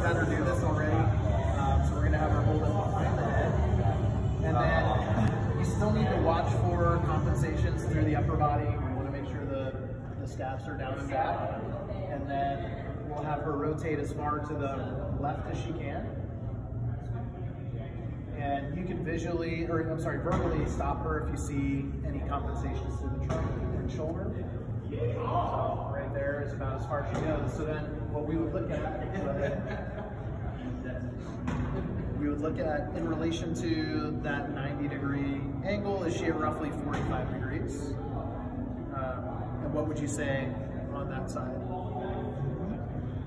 we've had her do this already. Um, so we're gonna have her hold it behind the head. And then you still need to watch for compensations through the upper body. We wanna make sure the, the scaps are down and back. And then we'll have her rotate as far to the left as she can. And you can visually, or I'm sorry, verbally stop her if you see any compensations to the trunk and shoulder. So right there is about as far as she goes. So then what we would look at, we would look at in relation to that 90 degree angle, is she at roughly 45 degrees? Um, and what would you say on that side?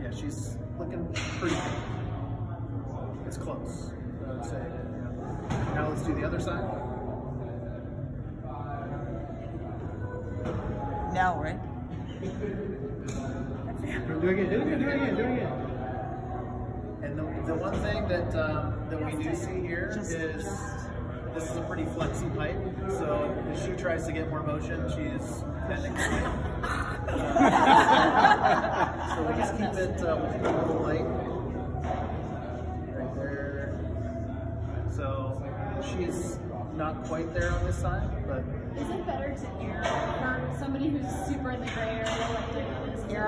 Yeah, she's looking pretty good. It's close, I would say. Now let's do the other side. Now, right? Do it again, do it again, do it again, do it again. And the, the one thing that um, that we do see here is this is a pretty flexy pipe. So if she tries to get more motion, she's bending. uh, so we'll just keep it, uh, we'll keep it a little light. Right there. So she's not quite there on this side, but Is it better to err for somebody who's super in the gray area like Diana is? Is it Err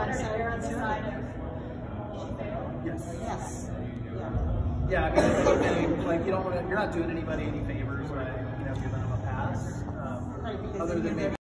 on the side of yes. Yes. Yeah. Yeah, I mean, like you don't want to, you're not doing anybody any favors by you know giving them a pass, um, Right, other than maybe